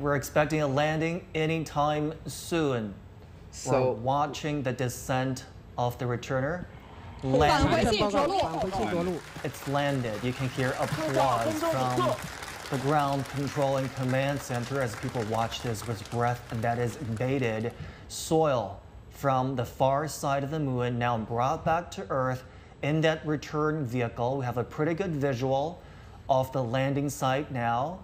we're expecting a landing anytime soon. So- we're watching the descent of the returner. It's landed. You can hear applause from the ground control and command center as people watch this with breath that is bated. Soil from the far side of the moon now brought back to Earth in that return vehicle. We have a pretty good visual of the landing site now.